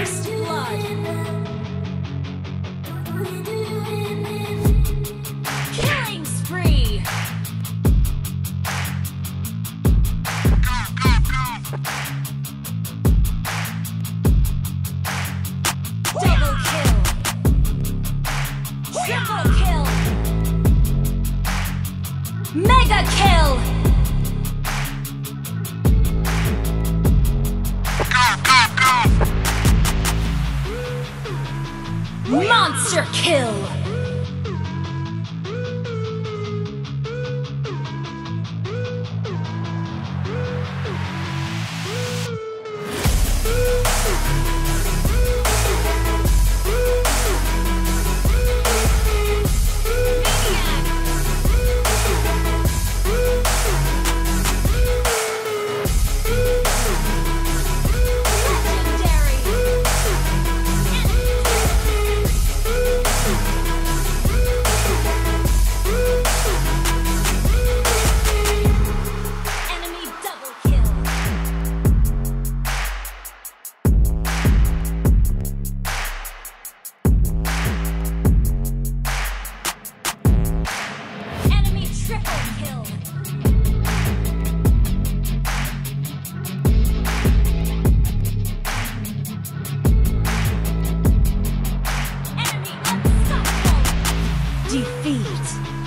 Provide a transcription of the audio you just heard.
First blood. Killing spree. Double kill. Triple kill. Mega kill. Monster kill. Defeat!